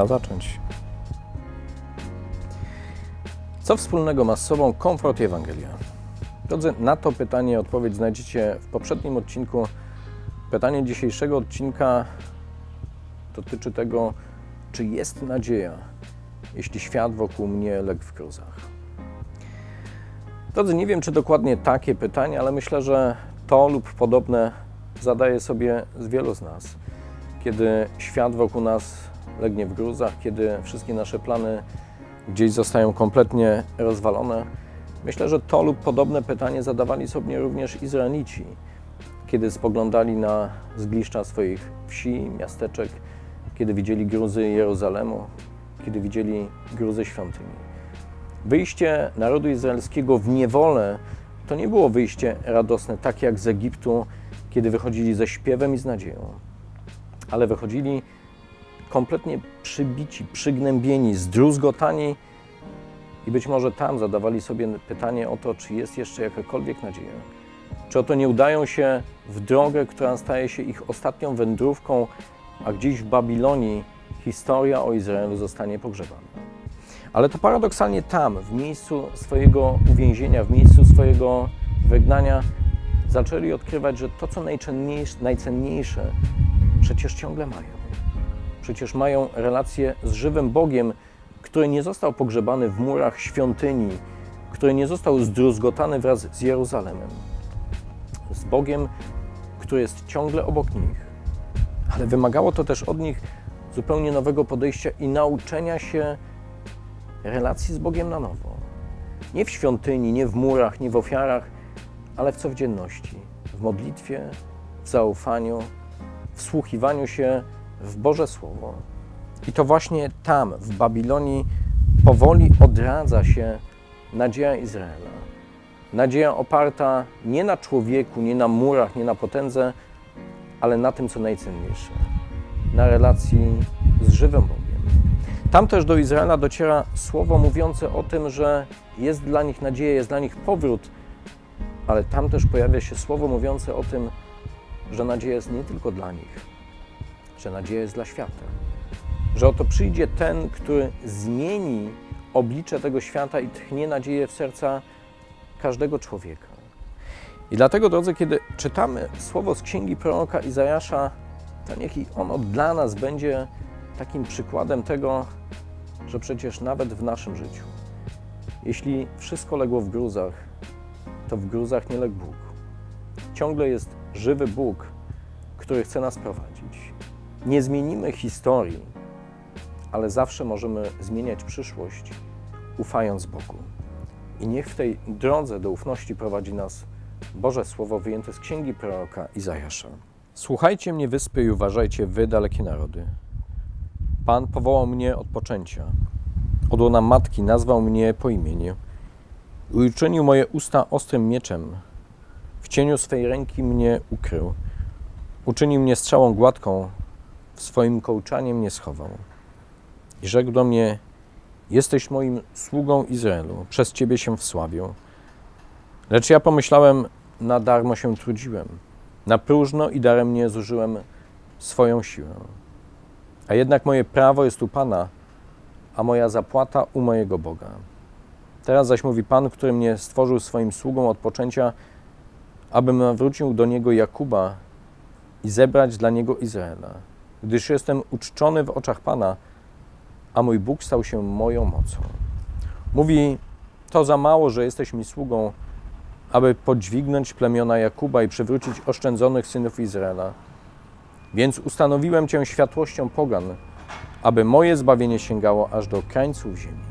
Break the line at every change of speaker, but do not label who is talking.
Trzeba zacząć. Co wspólnego ma z sobą komfort i Ewangelia? Drodzy, na to pytanie odpowiedź znajdziecie w poprzednim odcinku. Pytanie dzisiejszego odcinka dotyczy tego, czy jest nadzieja, jeśli świat wokół mnie legł w gruzach. Drodzy, nie wiem, czy dokładnie takie pytanie, ale myślę, że to lub podobne zadaje sobie z wielu z nas. Kiedy świat wokół nas legnie w gruzach, kiedy wszystkie nasze plany gdzieś zostają kompletnie rozwalone, myślę, że to lub podobne pytanie zadawali sobie również Izraelici, kiedy spoglądali na zgliszcza swoich wsi, miasteczek, kiedy widzieli gruzy Jerozolemu, kiedy widzieli gruzy świątyni. Wyjście narodu izraelskiego w niewolę to nie było wyjście radosne, tak jak z Egiptu, kiedy wychodzili ze śpiewem i z nadzieją, ale wychodzili kompletnie przybici, przygnębieni, zdruzgotani i być może tam zadawali sobie pytanie o to, czy jest jeszcze jakakolwiek nadzieja. Czy oto nie udają się w drogę, która staje się ich ostatnią wędrówką, a gdzieś w Babilonii historia o Izraelu zostanie pogrzebana. Ale to paradoksalnie tam, w miejscu swojego uwięzienia, w miejscu swojego wygnania, zaczęli odkrywać, że to, co najcenniejsze, najcenniejsze przecież ciągle mają. Przecież mają relację z żywym Bogiem, który nie został pogrzebany w murach świątyni, który nie został zdruzgotany wraz z Jeruzalemem. Z Bogiem, który jest ciągle obok nich. Ale wymagało to też od nich zupełnie nowego podejścia i nauczenia się relacji z Bogiem na nowo. Nie w świątyni, nie w murach, nie w ofiarach, ale w codzienności, w modlitwie, w zaufaniu, w słuchiwaniu się w Boże Słowo. I to właśnie tam, w Babilonii, powoli odradza się nadzieja Izraela. Nadzieja oparta nie na człowieku, nie na murach, nie na potędze, ale na tym, co najcenniejsze na relacji z żywym Bogiem. Tam też do Izraela dociera słowo mówiące o tym, że jest dla nich nadzieja, jest dla nich powrót, ale tam też pojawia się słowo mówiące o tym, że nadzieja jest nie tylko dla nich, że nadzieja jest dla świata. Że oto przyjdzie ten, który zmieni oblicze tego świata i tchnie nadzieję w serca każdego człowieka. I dlatego, drodzy, kiedy czytamy słowo z księgi proroka Izajasza, to niech i ono dla nas będzie takim przykładem tego, że przecież nawet w naszym życiu, jeśli wszystko legło w gruzach, to w gruzach nie legł Bóg. Ciągle jest żywy Bóg, który chce nas prowadzić. Nie zmienimy historii, ale zawsze możemy zmieniać przyszłość, ufając Bogu. I niech w tej drodze do ufności prowadzi nas Boże Słowo wyjęte z księgi proroka Izajasza. Słuchajcie mnie, wyspy, i uważajcie, wy, dalekie narody. Pan powołał mnie od poczęcia. Od łona matki nazwał mnie po imieniu i uczynił moje usta ostrym mieczem. W cieniu swej ręki mnie ukrył. Uczynił mnie strzałą gładką, swoim kołczanie mnie schował. I rzekł do mnie, jesteś moim sługą Izraelu, przez Ciebie się wsławię. Lecz ja pomyślałem, na darmo się trudziłem, na próżno i darem nie zużyłem swoją siłę. A jednak moje prawo jest u Pana, a moja zapłata u mojego Boga. Teraz zaś mówi Pan, który mnie stworzył swoim sługą od poczęcia, abym nawrócił do niego Jakuba i zebrać dla niego Izraela, gdyż jestem uczczony w oczach Pana, a mój Bóg stał się moją mocą. Mówi, to za mało, że jesteś mi sługą, aby podźwignąć plemiona Jakuba i przywrócić oszczędzonych synów Izraela. Więc ustanowiłem Cię światłością pogan, aby moje zbawienie sięgało aż do krańców ziemi.